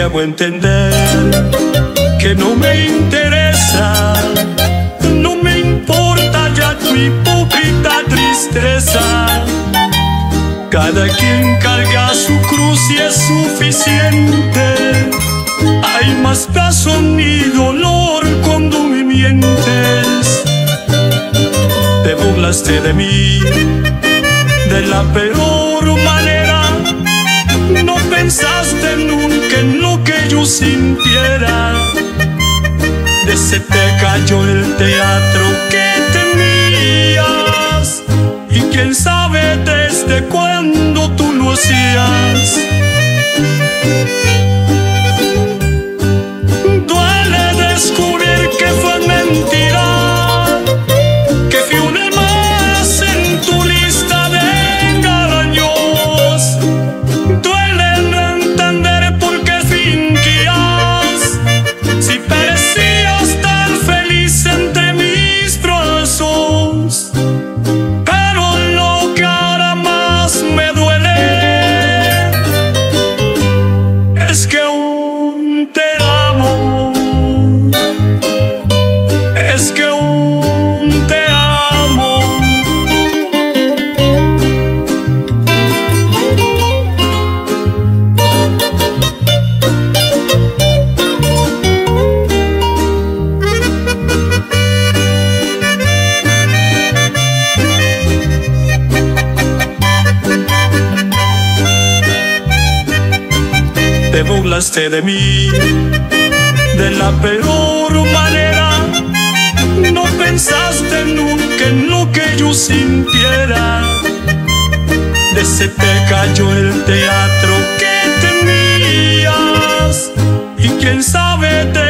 te hago entender que no me interesa, no me importa ya tu hipócrita tristeza. Cada quien carga su cruz y es suficiente. Hay más razón ni dolor cuando me mientes. Te burlaste de mí de la peor manera. No pensaste nunca en que yo sintiera. De se te cayó el teatro que tenías. Y quién sabe desde Te burlaste de mí de la peor manera. No pensaste nunca en lo que yo sintiera. De se te cayó el teatro que tenías. Y quién sabe desde